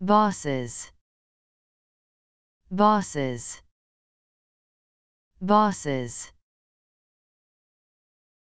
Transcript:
bosses. Bosses. Bosses.